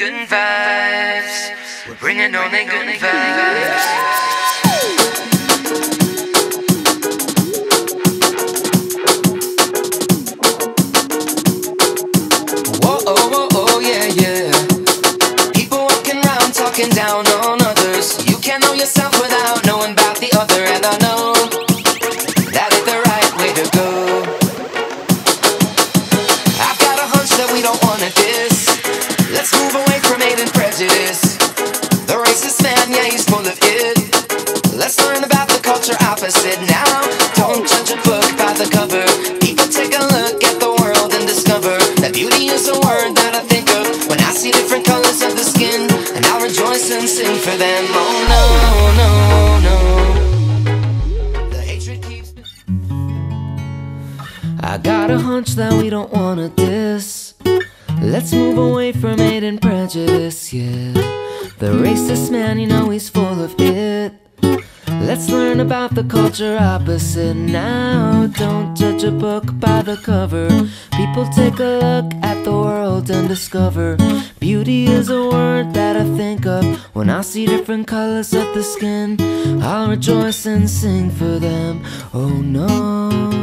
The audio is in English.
Good vibes. We're bringing only good vibes. Down on others. You can't know yourself without knowing about the other, and I know that ain't the right way to go. I've got a hunch that we don't wanna diss. Opposite now. Don't judge a book by the cover. People take a look at the world and discover that beauty is a word that I think of when I see different colors of the skin. And I'll rejoice and sing for them. Oh no, no, no. The hatred keeps. I got a hunch that we don't wanna diss. Let's move away from hate and prejudice, yeah. The racist man, you know he's full of it. Let's learn about the culture opposite now. Don't judge a book by the cover. People take a look at the world and discover beauty is a word that I think of when I see different colors of the skin. I'll rejoice and sing for them. Oh no.